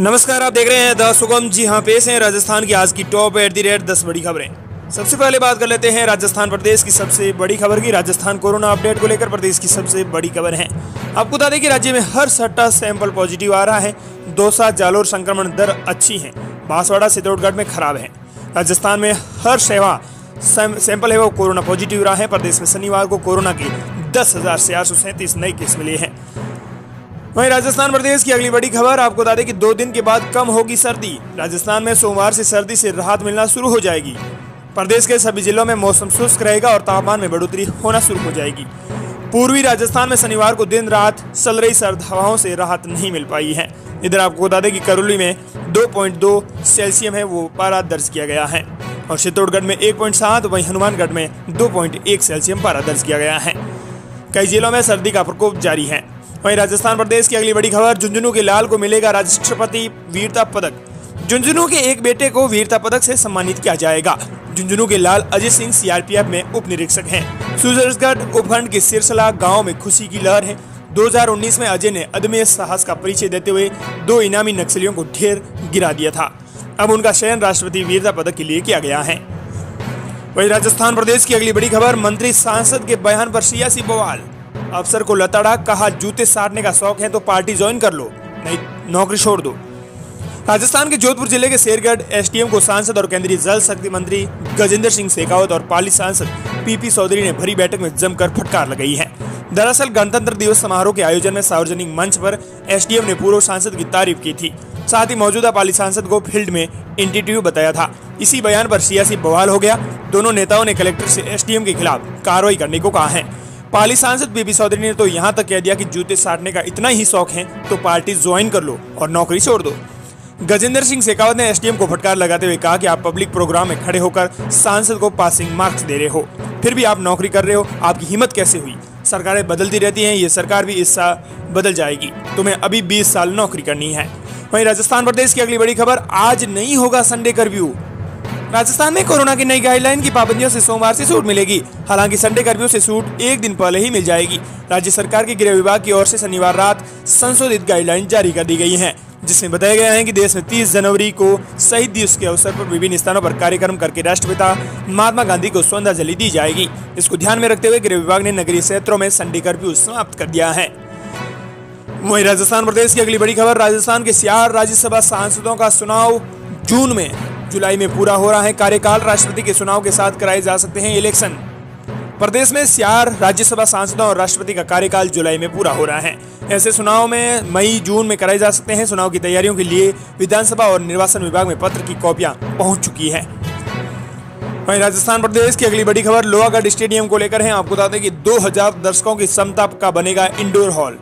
नमस्कार, आप देख रहे हैं द सुगम। जी हाँ पेश हैं राजस्थान की आज की टॉप एट दी रेट दस बड़ी खबरें। सबसे पहले बात कर लेते हैं राजस्थान प्रदेश की सबसे बड़ी खबर की। राजस्थान कोरोना अपडेट को लेकर प्रदेश की सबसे बड़ी खबर है। आपको बता दें कि राज्य में हर सट्टा सैंपल पॉजिटिव आ रहा है। दौसा जालोर, संक्रमण दर अच्छी है। बांसवाड़ा चित्तौड़गढ़ में खराब है। राजस्थान में हर सेवा सैंपल है वो कोरोना पॉजिटिव रहा है। प्रदेश में शनिवार को कोरोना के दस हज़ार से आठ सौ सैंतीस नए केस मिले हैं। वहीं राजस्थान प्रदेश की अगली बड़ी खबर, आपको बता दें कि दो दिन के बाद कम होगी सर्दी। राजस्थान में सोमवार से सर्दी से राहत मिलना शुरू हो जाएगी। प्रदेश के सभी जिलों में मौसम शुष्क रहेगा और तापमान में बढ़ोतरी होना शुरू हो जाएगी। पूर्वी राजस्थान में शनिवार को दिन रात चल रही सर्द हवाओं से राहत नहीं मिल पाई है। इधर आपको बता दें कि करौली में 2.2 सेल्सियम है, वो पारा दर्ज किया गया है। और चित्तौड़गढ़ में 1.7 वहीं हनुमानगढ़ में 2.1 सेल्सियम पारा दर्ज किया गया है। कई जिलों में सर्दी का प्रकोप जारी है। वहीं राजस्थान प्रदेश की अगली बड़ी खबर, झुंझुनू के लाल को मिलेगा राष्ट्रपति वीरता पदक। झुंझुनू के एक बेटे को वीरता पदक से सम्मानित किया जाएगा। झुंझुनू के लाल अजय सिंह सीआरपीएफ में उप निरीक्षक हैं। सूरजगढ़ उपखंड के सिरसला गाँव में खुशी की लहर है। 2019 में अजय ने अदम्य साहस का परिचय देते हुए दो इनामी नक्सलियों को ढेर गिरा दिया था। अब उनका चयन राष्ट्रपति वीरता पदक के लिए किया गया है। वही राजस्थान प्रदेश की अगली बड़ी खबर, मंत्री सांसद के बयान पर सियासी बवाल। अफसर को लताड़ा, कहा, जूते साटने का शौक है तो पार्टी ज्वाइन कर लो, नहीं, नौकरी छोड़ दो। राजस्थान के जोधपुर ज़िले के शेरगढ़ एसडीएम को सांसद और केंद्रीय जल शक्ति मंत्री गजेंद्र सिंह शेखावत और पाली सांसद पीपी चौधरी ने भरी बैठक में जमकर फटकार लगाई है। दरअसल, गणतंत्र दिवस समारोह के आयोजन में सार्वजनिक मंच पर एसडीएम ने पूर्व सांसद की तारीफ़ की थी। साथ ही मौजूदा पाली सांसद को फ़ील्ड में इंटीट्यू बताया था। इसी बयान पर सियासी बवाल हो गया। दोनों नेताओं ने कलेक्टर से एसडीएम के खिलाफ कार्रवाई करने को कहा है। पाली सांसद बीबी चौधरी ने तो यहाँ तक कह दिया कि जूते साटने का इतना ही शौक है तो पार्टी ज्वाइन कर लो और नौकरी छोड़ दो। गजेंद्र सिंह शेखावत ने एसडीएम को फटकार लगाते हुए कहा कि आप पब्लिक प्रोग्राम में खड़े होकर सांसद को पासिंग मार्क्स दे रहे हो। फिर भी आप नौकरी कर रहे हो, आपकी हिम्मत कैसे हुई? सरकारें बदलती रहती हैं, ये सरकार भी इस साल बदल जाएगी। तुम्हें अभी 20 साल नौकरी करनी है। वहीं राजस्थान प्रदेश की अगली बड़ी खबर, आज नहीं होगा संडे कर्फ्यू राजस्थान में कोरोना की नई गाइडलाइन की पाबंदियों से सोमवार से छूट मिलेगी। हालाँकि संडे कर्फ्यू से छूट एक दिन पहले ही मिल जाएगी। राज्य सरकार के गृह विभाग की ओर से शनिवार रात संशोधित गाइडलाइन जारी कर दी गई है, जिसमें बताया गया है कि देश में 30 जनवरी को शहीद दिवस के अवसर पर विभिन्न स्थानों पर कार्यक्रम करके राष्ट्रपिता महात्मा गांधी को श्रद्धांजलि दी जाएगी। इसको ध्यान में रखते हुए गृह विभाग ने नगरीय क्षेत्रों में संडे कर्फ्यू समाप्त कर दिया है। वही राजस्थान प्रदेश की अगली बड़ी खबर, राजस्थान के सियार राज्यसभा सांसदों का चुनाव जून में जुलाई में पूरा हो रहा है। कार्यकाल राष्ट्रपति के चुनाव के साथ कराए जा सकते हैं इलेक्शन। प्रदेश में सियार राज्यसभा सांसदों और राष्ट्रपति का कार्यकाल जुलाई में पूरा हो रहा है। ऐसे चुनाव में मई, जून में कराए जा सकते हैं। चुनाव की तैयारियों के लिए विधानसभा और निर्वाचन विभाग में पत्र की कॉपियाँ पहुँच चुकी है। वहीं राजस्थान प्रदेश की अगली बड़ी खबर, लोहागढ़ स्टेडियम को लेकर है। आपको बता दें कि 2000 दर्शकों की क्षमता का बनेगा इंडोर हॉल।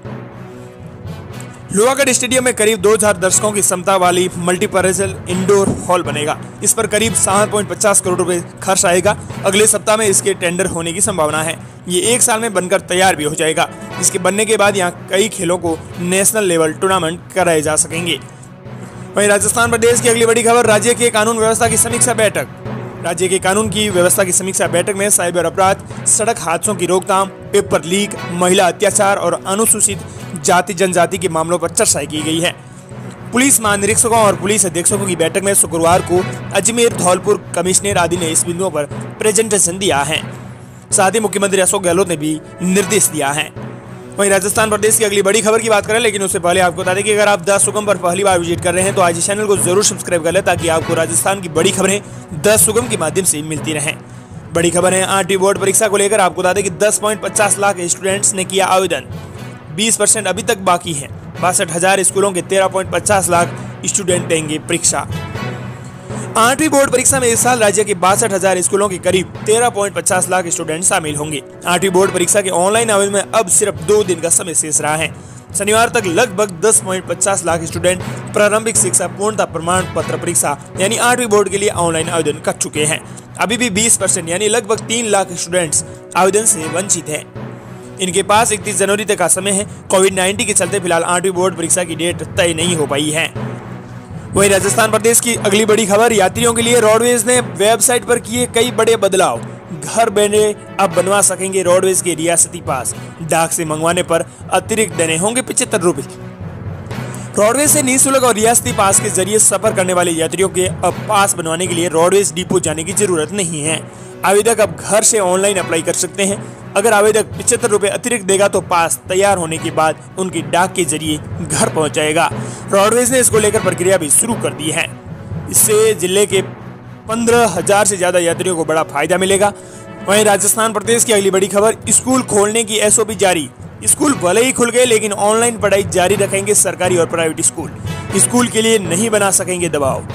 लोहागढ़ स्टेडियम में करीब 2000 दर्शकों की क्षमता वाली मल्टीपर्पजल इंडोर हॉल बनेगा। इस पर करीब सात पॉइंट पचास करोड़ रुपए खर्च आएगा। अगले सप्ताह में इसके टेंडर होने की संभावना है। ये एक साल में बनकर तैयार भी हो जाएगा। इसके बनने के बाद यहाँ कई खेलों को नेशनल लेवल टूर्नामेंट कराए जा सकेंगे। वहीं राजस्थान प्रदेश की अगली बड़ी खबर, राज्य के कानून व्यवस्था की समीक्षा बैठक। राज्य के कानून की व्यवस्था की समीक्षा बैठक में साइबर अपराध, सड़क हादसों की रोकथाम, पेपर लीक, महिला अत्याचार और अनुसूचित जाति जनजाति के मामलों पर चर्चा की गई है। पुलिस महानिरीक्षकों और पुलिस अधीक्षकों की बैठक में शुक्रवार को अजमेर धौलपुर कमिश्नर आदि ने इस बिंदुओं पर प्रेजेंटेशन दिया है। साथ ही मुख्यमंत्री अशोक गहलोत ने भी निर्देश दिया है। वहीं राजस्थान प्रदेश की अगली बड़ी खबर की बात करें, लेकिन उससे पहले आपको बता दें कि अगर आप दस सुगम पर पहली बार विज़िट कर रहे हैं तो आज इस चैनल को ज़रूर सब्सक्राइब कर ले ताकि आपको राजस्थान की बड़ी खबरें दस सुगम के माध्यम से मिलती रहें। बड़ी खबर है आरटी बोर्ड परीक्षा को लेकर आपको बता दें कि दस लाख स्टूडेंट्स ने किया आवेदन। बीस परसेंट अभी तक बाकी है। बासठ हज़ार स्कूलों के तेरह पॉइंट पचास लाख स्टूडेंट देंगे परीक्षा। आठवीं बोर्ड परीक्षा में इस साल राज्य के बासठ हज़ार स्कूलों के करीब तेरह पॉइंट पचास लाख स्टूडेंट शामिल होंगे। आठवीं बोर्ड परीक्षा के ऑनलाइन आवेदन में अब सिर्फ़ दो दिन का समय शेष रहा है। शनिवार तक लगभग 10.50 लाख स्टूडेंट प्रारंभिक शिक्षा पूर्णता प्रमाण पत्र परीक्षा, यानी आठवीं बोर्ड के लिए ऑनलाइन आवेदन कर चुके हैं। अभी भी 20 परसेंट, यानी लगभग तीन लाख स्टूडेंट्स आवेदन से वंचित हैं। इनके पास इकतीस जनवरी तक का समय है। कोविड 19 के चलते फ़िलहाल आठवीं बोर्ड परीक्षा की डेट तय नहीं हो पाई है। वहीं राजस्थान प्रदेश की अगली बड़ी खबर, यात्रियों के लिए रोडवेज़ ने वेबसाइट पर किए कई बड़े बदलाव। घर बैठे अब बनवा सकेंगे रोडवेज़ के रियासती पास। डाक से मंगवाने पर अतिरिक्त देने होंगे पिछहत्तर रूपए। रोडवेज़ से निःशुल्क और रियासती पास के ज़रिए सफ़र करने वाले यात्रियों के अब पास बनवाने के लिए रोडवेज़ डिपो जाने की ज़रूरत नहीं है। आवेदक अब घर से ऑनलाइन अप्लाई कर सकते हैं। अगर आवेदक पिछहत्तर रुपए अतिरिक्त देगा तो पास तैयार होने के बाद उनकी डाक के ज़रिए घर पहुँच जाएगा रोडवेज़ ने इसको लेकर प्रक्रिया भी शुरू कर दी है। इससे ज़िले के पंद्रह हज़ार से ज़्यादा यात्रियों को बड़ा फ़ायदा मिलेगा। वहीं राजस्थान प्रदेश की अगली बड़ी खबर, स्कूल खोलने की एसओपी जारी। स्कूल भले ही खुल गए, लेकिन ऑनलाइन पढ़ाई जारी रखेंगे सरकारी और प्राइवेट स्कूल। स्कूल के लिए नहीं बना सकेंगे दबाव।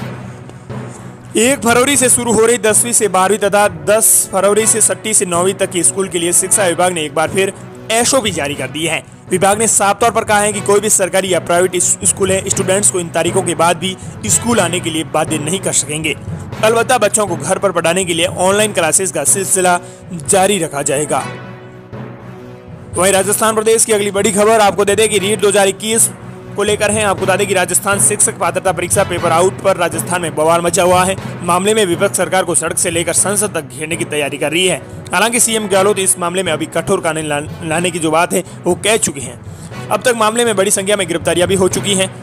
एक फरवरी से शुरू हो रही दसवीं से बारहवीं तथा दस फरवरी से छठी से नौवीं तक के स्कूल के लिए शिक्षा विभाग ने एक बार फिर एसओपी जारी कर दी है। विभाग ने साफ़ तौर पर कहा है कि कोई भी सरकारी या प्राइवेट स्कूल है। स्टूडेंट्स को इन तारीखों के बाद भी स्कूल आने के लिए बाध्य नहीं कर सकेंगे। अलबत्ता बच्चों को घर पर पढ़ाने के लिए ऑनलाइन क्लासेस का सिलसिला जारी रखा जाएगा। वहीं राजस्थान प्रदेश की अगली बड़ी खबर आपको दे दें कि रीट दो को लेकर है। आपको बता दें कि राजस्थान शिक्षक पात्रता परीक्षा पेपर आउट पर राजस्थान में बवाल मचा हुआ है। मामले में विपक्ष सरकार को सड़क से लेकर संसद तक घेरने की तैयारी कर रही है। हालाँकि सीएम गहलोत इस मामले में अभी कठोर कानून लाने की जो बात है, वो कह चुके हैं। अब तक मामले में बड़ी संख्या में गिरफ्तारियाँ भी हो चुकी हैं।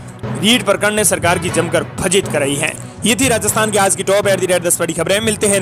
रीट प्रकरण ने सरकार की जमकर फजित कराई है। ये थी राजस्थान के आज की टॉप एट दी रेट दस बड़ी खबरें। मिलते हैं